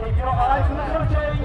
Keep your